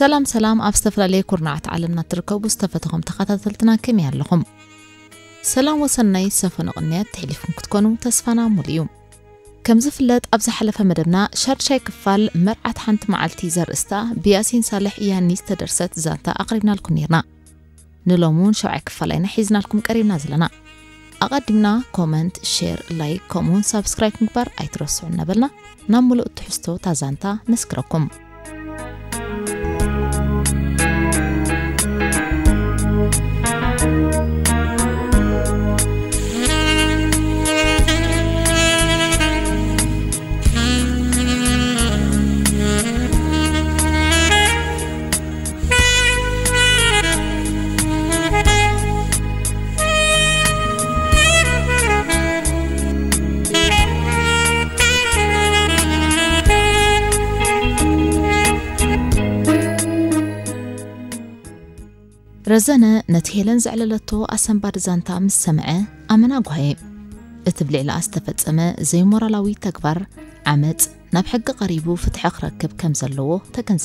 سلام سلام أفستفلا لي كورنات علمنا تركب واستفتهم تخطتلتنا كمية لهم سلام وسناي سفن أغنية تحليفكم كتكونوا تسفنا موليوم كم زفلت أبز حلفة مدبنا شرد شاي كفال مرعة حنت مع التيزر استا بياسين صالح إيا نيست درست زانتا أقربنا الكنيرنا نلومون شو كفالين حيزنا لكم كريمنا زلنا أقدمنا كومنت شير لايك كومون سبسكرايب مكبر أي ترسعون نبلنا نعملو التحستو تازانتا نسكركم رزانا نتهيلن زعل لطو أسن بارزان تام السمعة أمنا قهي اتبلي على استفت أما زي مورالاوي تكبر عمت نبحق قريبو فتح ركب كم زلو تكن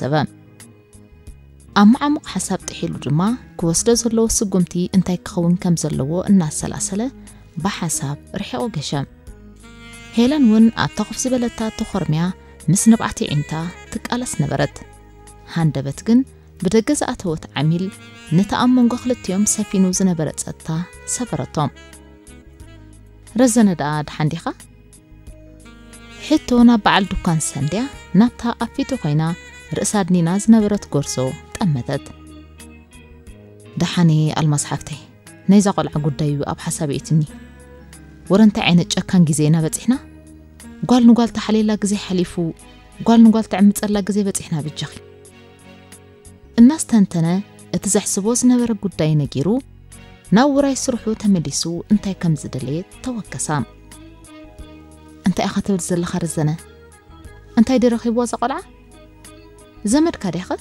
أما عمو حساب تحيلو جما كوسلو زلو سقومتي انتاي كخون كم زلو الناس سلاسلة بحساب رحي وقشم هيلن ون أتقف زبالتا تخرميا مس نبعتي عينتا تكالس نبرد هاندبتقن بدجز أتوت عميل نتأم من قخلة يوم سفينو زنبرت ستا سفرتهم رزن داد حنديخا حتونا بعل دوكان سنديا نتا أفيتو خينا رأساد نينا زنبرت قرصو تأمدت دحاني المصحفتي نيزا قلع دايو أب حسابيتني ورنت عينت جاكان جزينا بتحنا قال نقول تحليلا جزي حليفو قال نقول تعمت الله جزي بتحنا بتجخي الناس تنتنا اتزحسبو زنبرا قداي نجيرو ناو وراي سرحو تمليسو انتاي كم زدلي توكسام انت اخاتل زل خرزنا انتاي دي رخي بوزا قلعا زمر كاريخ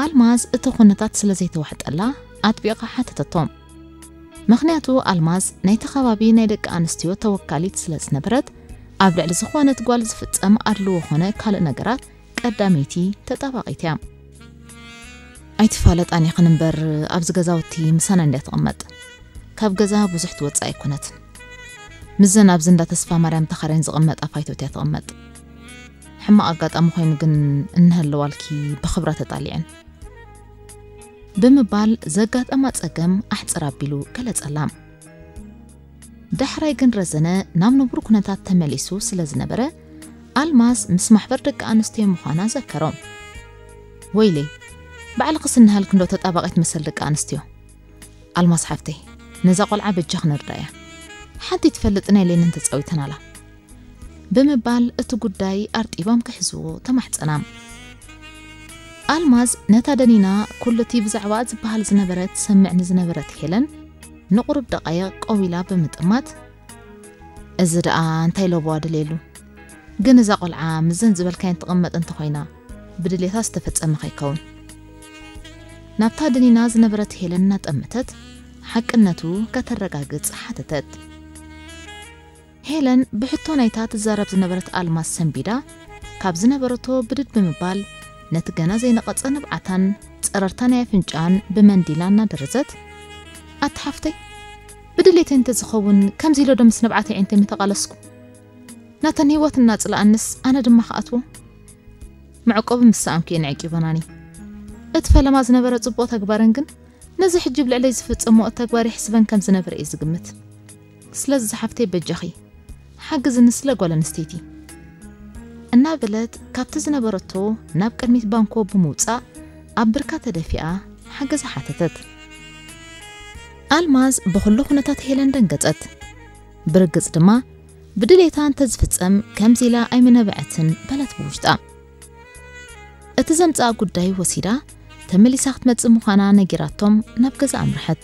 الماز اتو نتات سلزي توحد الله اتبيقا حتى تطوم مخنياتو الماز نايت خوابي نايدك انستيو توكالي تسلز نبرد قبل لزخوانة قوال زفت ام ارلو هنا كالنقرات قداميتي تطبقي تيام ኣይትፋለጣን ይኹን እምበር ኣብዚ ገዛውቲ ምሳና እንዳ እንዳይተቐመጥ ካብ ገዛ ብዙሕ ትወፅእ ኣይኮነትን ምዘን ኣብዚ እንዳ ተስፋ ማርያም ተኻርያን ዝቕመጣ ፋይቶት እያ ትቕመጥ ሕማቕ ኣጋጣሚ ኮይኑ ግን እንሃለዋልኪ ብኽብራ ተጣሊዐን ብምባል ዘጋጠማ ፀገም ኣሕፅር ኣቢሉ ገለጸላም ዳሕራይ ግን ረዘነ ናብ ንቡር ኩነታት ተመሊሱ ስለ ዝነበረ ኣልማዝ ምስ ማሕበር ደቂ ኣንስትዮ ምዃና ዘከሮም ወይለይ ባዕሊ ክስንሃል ክንዶ ተጣባቂት መሰል ደቂ ኣንስትዮ ኣልማስ ሓፍተይ ነዛ ቆልዓ በጃ ክንርዳ እያ ሓንቲ ትፈልጥ ናይ ሌንን ተፃዊተን ኣላ ብምባል እቲ ጉዳይ ኣርጢቦም ክሕዝዎ ተማሕፀናም ኣልማዝ ነታ ደኒና ኩልቲ ብዛዕባ ዝበሃል ዝነበረት ሰምዕ ንዝነበረት ሄለን ንቑርብ ደቐየ ቆቢላ ብምጥማት እዚ ደኣ እንታይ ለብዋ ድልየሉ ግን እዛ ቆልዓ ምዘን ዝበልካይን ትቕመጥ እንተኮይና ብድሌታ ዝተፈፀመ ከይከውን ናብታ ድኒና ዝነበረት ሄለን እናጠመተት ሓቅነቱ ከተረጋግጽ ሓተተት ሄለን ብሕቶ ናይታ ትዛረብ ዝነበረት ኣልማዝ ሰንቢዳ ካብ ዝነበረቶ ብድድ ብምባል ነቲ ገና ዘይነቐጸ ንብዓታን ጸረርታ ናይ ኣፍንጫን ብመንዲላ እናደረዘት ኣትሓፍተይ ብድሌተይ እንተዝኸውን ከምዚ ኢሎ ዶ ምስ ነብዓተይ ዕንተ ምተቓለስኩ ናተን ህይወት እናጽላኣንስ ኣነ ድማ ኸኣትዎ ምዕቆብ ምስኣምኪ ንዕቂቦናኒ اتفلما زنبرة صبو تكبرن كن نزي حجب لعلي زفتصمو التكبار يحسبن كم زنبر اي زقمت سلز زحفتي بجخي حجز نسلق ولا نستيتي እና በለት ካብቲ ዝነበረቶ ናብ ቅድሚት ባንኮ ብምውፃእ ኣብ ብርካ ተደፊኣ ሓገዝ ሓተተት ኣልማዝ ብኩሉ ኩነታት ሄለን ደንገፀት ብርግፅ ድማ ብድሌታ እንተዝፍፀም ከምዚ ኢላ ኣይምነበዐትን በለት ብውሽጣ እቲ ዘምፃእ ጉዳይ ወሲዳ ተመሊሳ ክትመጽእ ምዃና ነጊራቶም ናብ ገዛ ኣምርሐት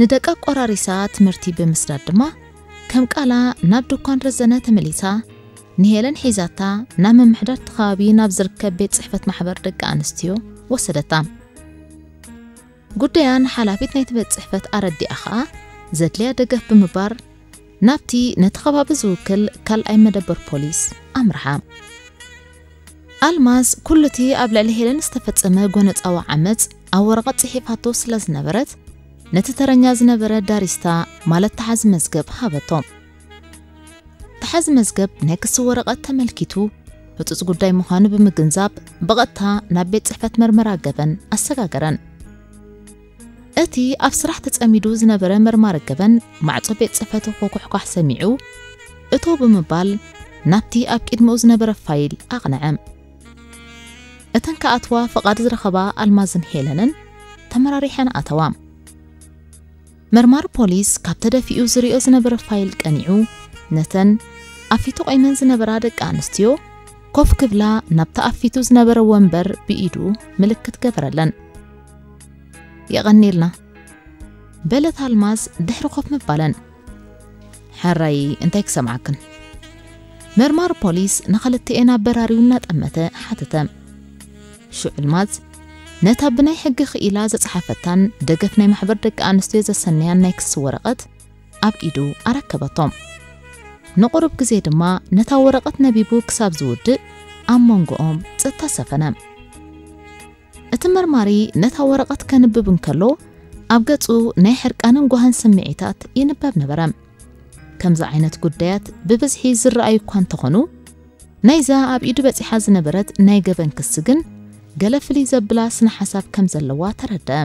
ንደቃ ቆራሪሳ ትምህርቲ ብምስዳድ ድማ ከም ቃላ ናብ ድኳን ረዘነ ተመሊሳ ንሄለን ሒዛታ ናብ ምምሕዳር እቲ ከባቢ ናብ ዝርከብ ቤት ፅሕፈት ማሕበር ደቂ ኣንስትዮ ወሰደታ ጉዳያን ሓላፊት ናይቲ ቤት ፅሕፈት ኣረዲኣ ኸኣ ዘድልያ ደገፍ ብምባር ናብቲ ነቲ ከባቢ ዝውክል ካልኣይ መደበር ፖሊስ ኣምርሓ ኣልማዝ ኩሉ እቲ ኣብ ልዕሊ ሄለን ዝተፈፀመ ጎነፃዊ ዓመፅ ኣብ ወረቐት ፅሒፋቶ ስለ ዝነበረት ነቲ ተረኛ ዝነበረ ዳሪስታ ማለት ተሓዚ መዝገብ ሃበቶ ተሓዚ መዝገብ ናይ ክሲ ወረቐት ተመልኪቱ ህፁፅ ጉዳይ ምዃኑ ብምግንዛብ ብቐጥታ ናብ ቤት ፅሕፈት መርመራ ገበን ኣሰጋገረን እቲ ኣብ ስራሕ ተፀሚዱ ዝነበረ መርማሪ ገበን ማዕፆ ቤት ፅሕፈት ኮኩሕኳሕ ሰሚዑ እቶ ብምባል ናብቲ ኣብ ቅድሚኡ ዝነበረ ፋይል ኣቕንዐ እተን ከኣትዋ ፍቓድ ዝረኸባ ኣልማዝን ሄለንን ተመራሪሐን ኣተዋ መርማሪ ፖሊስ ካብ ተደፊኡ ዝርዮ ዝነበረ ፋይል ቀኒዑ ነተን ኣፊቱ ቆይመን ዝነበራ ደቂ ኣንስትዮ ኮፍ ክብላ ናብቲ ኣፊቱ ዝነበረ ወንበር ብኢዱ ምልክት ገበረለን የቐኒልና በለት ኣልማዝ ድሕሪ ኮፍ ምባለን ሕራይ እንታይ ክሰምዓክን መርማሪ ፖሊስ ንኽልቲኤን ኣበራሪው እናጠመተ ሓተተ ሽዑ ልማዝ ነታ ብናይ ሕጊ ኽኢላ ዘጸሓፈታን ደገፍ ናይ ማሕበር ደቂ ኣንስትዮ ዘሰነያን ናይ ክስ ወረቐት ኣብ ኢዱ ኣረከበቶም ንቑርብ ግዜ ድማ ነታ ወረቐት ነቢቡ ክሳብ ዝውድእ ኣብ መንጎኦም ጽታ ሰፈነ እቲ መርማሪ ነታ ወረቐት ከንብብ እንከሎ ኣብ ገጹ ናይ ሕርቃንን ጓህን ስምዒታት ይንበብ ነበረ ከምዚ ዓይነት ጉዳያት ብብዝሒ ዝረኣዩ እኳ እንተኾኑ ናይዛ ኣብ ኢዱ በፂሓ ዝነበረት ናይ ገበን ክስ ግን ገለፍል ይዘብላ ስነ ሓሳብ ከም ዘለዋ ተረድአ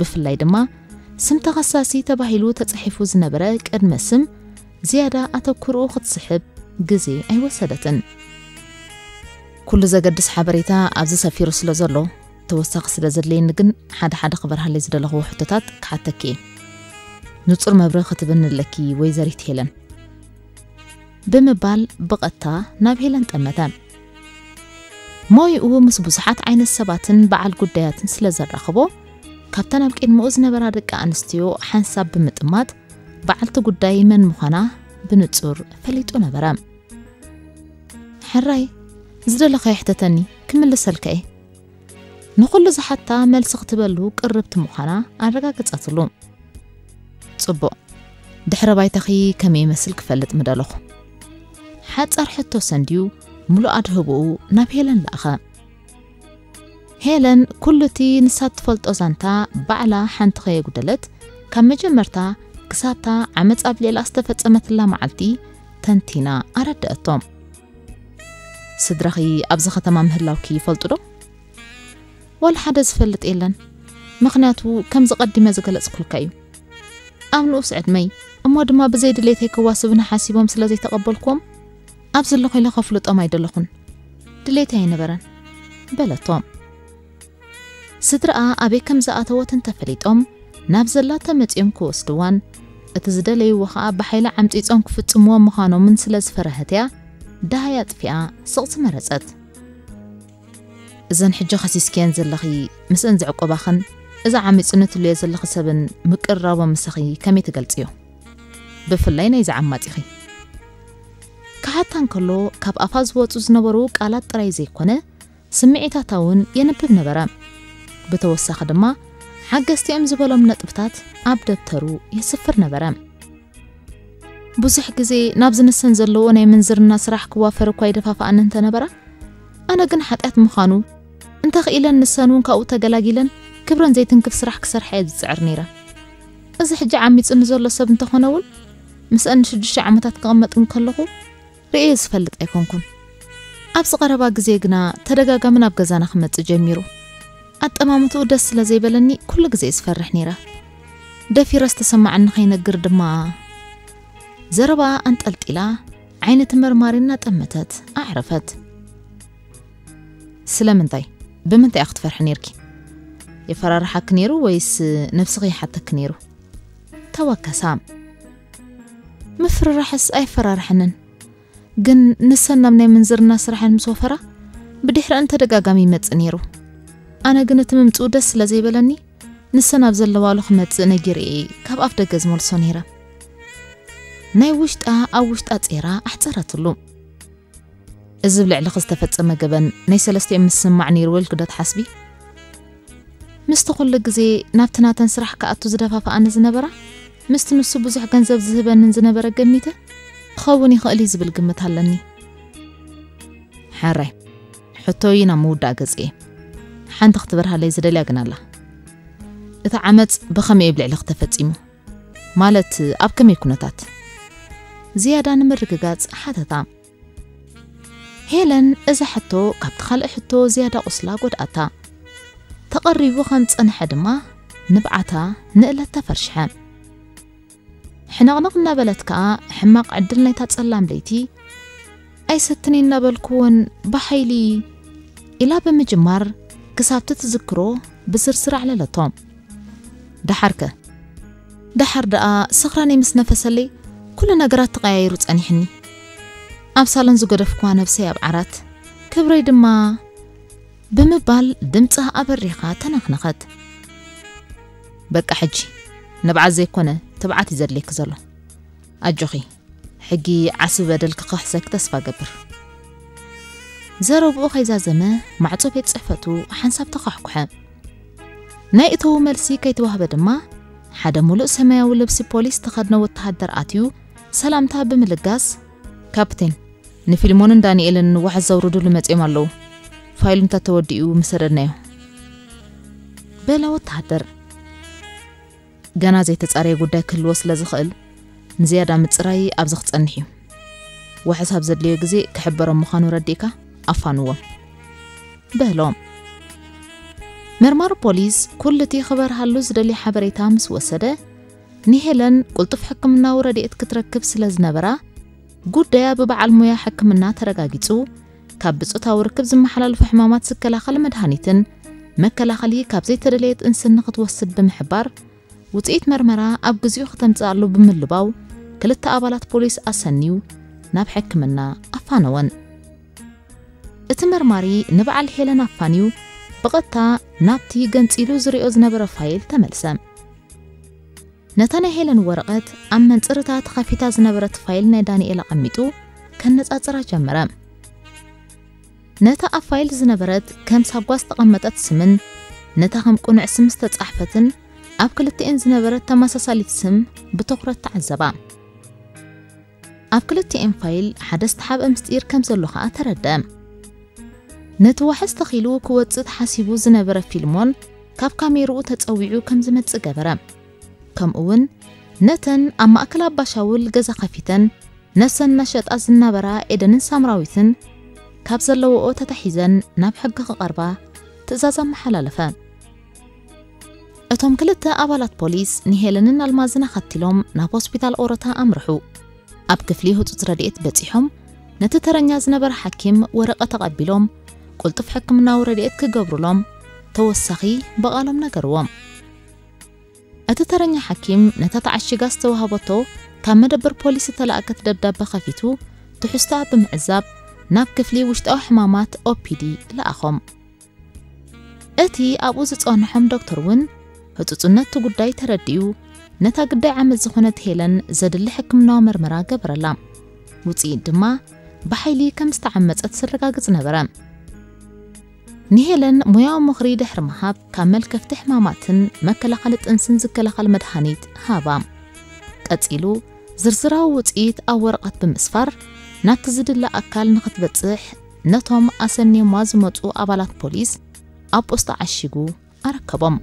ብፍላይ ድማ ስም ተኸሳሲ ተባሂሉ ተጻሒፉ ዝነበረ ቅድመ ስም ዝያዳ ኣተኩርኡ ክትስሕብ ግዜ ኣይወሰደትን ኩሉ ዘገድስ ሓበሬታ ኣብዚ ሰፊሩ ስለ ዘሎ ተወሳኺ ስለ ዘድለየኒ ግን ሓደ ሓደ ክበርሃለይ ዝደለኽዎ ሕቶታት ክሓተኪ እየ ንጹር መብሪ ክትብንለኪ ወይዘሪት ሄለን ብምባል ብቐጥታ ናብ ሄለን ጠመተ ሞይኡ ምስ ብዙሓት ዓይነት ሰባትን በዓል ጉዳያትን ስለ ዘራኸቦ ካብተን ኣብ ቅድሚኡ ዝነበራ ደቂ ኣንስትዮ ሓንሳብ ብምጥማት በዓልቲ ጉዳይ መን ምዃና ብንጹር ፈሊጡ ነበረ ሕራይ ዝደለኸዮ ሕተተኒ ክምልሰልከ እየ ንኹሉ ዝሓታ መልሲ ክትበሉ ቅርብቲ ምዃና ኣረጋገፀትሉ ጽቡቕ ድሕረ ባይተኺ ከመይ ይመስል ክፈልጥ ምደለኹ ሓፀር ሕቶ ሰንድዩ ملؤات هبو ناب هيلن لأخا هيلن كلتي نسات فلت أزانتا بعلا حانت غيه قدلت كمجو مرتا كساتا عمت قبلي الأستفت أمت الله معلتي تنتينا أرد أتوم سدرخي أبزخة تمام هلاوكي فلتو والحدث فلت إيلن مخناتو كم زقدي مزق لأسكل كايو أمن أسعد مي أمو دما بزيد اللي تيكو واسبنا حاسيبهم سلازي تقبلكم ኣብ ዘለኹ ኢለ ከፍልጦም ኣይደለኹን ድሌታ ኣይነበረን በለቶም ስድረኣ ኣበይ ከም ዝኣተወትን ተፈሊጦም ናብ ዘላተ መጺኦም ክወስድዋን እቲ ዝደለይዎ ኸዓ ብሓይሊ ዓምፂፆም ክፍጽምዎ ምዃኖምን ስለ ዝፈረህት እያ ዳሃያ ጥፊኣ ስቕቲ መረጸት እዘን ሕጂ ኸሲስክየን ዘለኺ ምስእን ዝዕቆባኽን እዛ ዓሚፅነት ትልዮ ዘለኺ ሰብን ምቅራቦም ምስኺ ከመይ ትገልጽ እዩ ብፍላይ ናይዚ ዓማጺኺ كهاتان كلو كاب أفاز واتوز نبرو كالات ترايزي كونه سمعيتا تاون ينبب نبرا بتوسخ دما حقستي أمز بلوم نطبتات أب دفترو يسفر نبرا بزح جزي نابزن السن زلو ناي منزرنا سرح كوافر كواي دفاف أن انت نبرا أنا جن حتأت مخانو انت خيلا نسانون كأو تجلاجيلا كبرن زيتن كف سرح كسر حيد زعر نيرة እዚ ሕጂ ዓሚፅኒ ዘሎ ሰብ እንተኾነ እውን ምስአን ሽዱሽተ ዓመታት ክቕመጥ እንከለኹ ርእየ ዝፈልጥ ኣይኮንኩን ኣብዚ ቀረባ ግዜ ግና ተደጋጋሚ ናብ ገዛና ክመፅእ ጀሚሩ ኣጠማምትኡ ደስ ስለ ዘይበለኒ ኩሉ ግዜ ዝፈርሕ ነይረ ደፊረ ዝተሰማዓኒ ከይነግር ድማ ዘረባ ኣንጠልጢላ ዓይነቲ መርማሪና ጠመተት ኣዕረፈት ስለምንታይ ብምንታይ እያ ክትፈርሒ ነርኪ የፈራርሓኪ ነይሩ ወይስ ነፍስኺ ይሓተኪ ነይሩ ተወከሳም ምፍርራሕስ ኣይፈራርሐንን ግን ንሰናም ናይ ምንዝርና ስራሕን ምስ ወፈራ ብድሕረአን ተደጋጋሚ ይመፅእ ነይሩ ኣነ ግን እቲ ምምፅኡ ደስ ስለ ዘይበለኒ ንሰን ኣብ ዘለዋሉ ክመፅእ ነጊርእ ካብ ኣፍ ደገ ዝመልሶ ነይረ ናይ ውሽጣ ኣብ ውሽጣ ጼራ ኣሕፀረትሉ እዚ ብልዕሊ ዝተፈፀመ ገበን ናይ ሰለስተኦም ምስስማዕ ነይሩ ወልክ ዶ ትሓስቢ ምስቲ ኩሉ ግዜ ናብቲ ናተን ስራሕ ክኣቱ ዝደፋፍኣኒ ዝነበራ ምስቲ ንሱ ብዙሕ ገንዘብ ዝህበንን ዝነበረ ገሚተ ክኸውን ይኽእል እዩ ዝብል ግምት ኣለኒ ሓራይ ሕቶይ ናብ ምውዳእ ገጽ እየ ሓንቲ ክትበርሃለይ ዝደልያ ግን ኣላ እቲ ዓመፅ ብኸመይ ብልዕሊ ክተፈጺሙ ማለት ኣብ ከመይ ኩነታት ዝያዳ ንምርግጋጽ ሓተታ ሄለን እዚ ሕቶ ካብቲ ካልእ ሕቶ ዝያዳ ቁስላ ጐድኣታ ተቐሪቡ ከም ዝጸንሐ ድማ ንብዓታ ንእለት ተፈርሽሐ ሕነቕንቕ እናበለት ከዓ ሕማቕ ዕድል ናይታ ጸላም ለይቲ ኣይሰትኒ እናበልክውን ብሓይሊ ኢላ ብምጅማር ክሳብቲ ትዝክሮ ብስርስር ዓለለቶም ደሓር ከ ደሓር ደኣ ስኽራነይ ምስ ነፈሰለይ ኩሉ ነገራት ተቐያይሩ ጸኒሕኒ ኣብ ሳሎን ዝገደፍኳ ነፍሰይ ኣብ ዓራት ክብረይ ድማ ብምባል ድምፂ ኣበሪኻ ተነኽነኸት በቃ ሕጂ ንብዓት ዘይኮነ تبعاتي زرليك زلو أجوخي حقي عسو بدلك قحسك تسفا قبر زارو بوخي زازمه معتو بيت صحفتو حنساب تقاحكو حام نايتو مرسي كي توهب دما حدا مولو سمايا ولبسي بوليس تخدنا وتحدر آتيو سلامتا بملقاس كابتن نفيلمون دانييل نوحز زورو دولو متئم اللو فايلو متا توديو بلا وتحدر ገና ዘይተጻረየ ጉዳይ ክህልዎ ስለ ዝኽእል ንዝያዳ ምፅራይ ኣብዚ ክጸንሕ እዩ ውሕስ ኣብ ዘድልዮ ግዜ ክሕበሮም ምዃኑ ረዲእካ ኣፋንዎም በህሎም መርማሪ ፖሊስ ኩሉ እቲ ክበርሃሉ ዝደልዩ ሓበሬታ ምስ ወሰደ ንሄለን ቁልጡፍ ሕክምናዊ ረድኤት ክትረክብ ስለ ዝነበራ ጉዳያ ብበዓል ሙያ ሕክምና ተረጋጊጹ ካብ ብፆታዊ ርክብ ዝመሓላለፉ ሕማማት ዝከላኸል መድሃኒትን መከላኸሊ ካብ ዘይተደለየት እንስኒ ክትወስድ ብምሕባር وتئيت مرمرة أب جزيو ختم تعلو بملباو كلتا أبالات بوليس أسنيو ناب حكمنا أفانوان اتمر ماري نبع الحيلة نافانيو بغتا نابتي قنت إلو زريوز نبرا فايل تملسم نتانا هيلن ورقت أما انترتا تخافيتا زنبرة فايل نيداني إلا قميتو كانت أترا جمرا نتا أفايل زنبرت كم سابقاس تقمتت سمن نتا هم كون عسمستت أحفتن أب كل تئن زنبرت تمسا صليت سم بتقرة تعذبا أب كل تئن فايل حدست حاب أمستير كم زلوخة أتردام نتوحس تخيلو كواتسد حاسيبو زنبرة فيلمون كاب كاميرو تتأويعو كم زمت زقابرة كم أون نتن أما أكلاب باشاول غزا خفيتن نسن نشط أزنبرة إدن سامراويتن كاب زلوو تتحيزن نبحق غربا تزازم حلالفان እቶም ክልተ ኣባላት ፖሊስ ንሄለንን ኣልማዝን ኣኸትሎም ናብ ሆስፒታል ኦሮታ ኣምርሑ ኣብ ክፍሊ ህፁፅ ረድኤት በፂሖም ነቲ ተረኛ ዝነበረ ሓኪም ወረቐት ተቐቢሎም ቁልጡፍ ሕክምናዊ ረድኤት ክገብሩሎም ተወሳኺ ብቓሎም ነገርዎም እቲ ተረኛ ሓኪም ነታ ተዓሽጋ ዝተዋህበቶ ካብ መደበር ፖሊስ ዝተለኣከት ደብዳቤ ኸፊቱ ትሕዝቶ ብምዕዛብ ናብ ክፍሊ ውሽጣዊ ሕማማት ኦፒዲ ለኣኾም እቲ ኣብኡ ዝጸንሖም ዶክተር እውን هتوتونات تو قداي ترديو نتا قداي عمل زخونات هيلن زاد اللي حكم نو مرمرا قبر لا وطيد ما بحيلي كم استعمت اتسرقا قزنا برام نهيلن مياو مخري دحر مهاب كامل كفتح ماماتن ما كلاقالت انسن زكلاقال مدحانيت هابا قتيلو زرزراو وطيد او ورقات بمسفر نات تزيد اللا اكال نخط بطيح نتوم اسني موازمتو بوليس اب استعشيقو اركبهم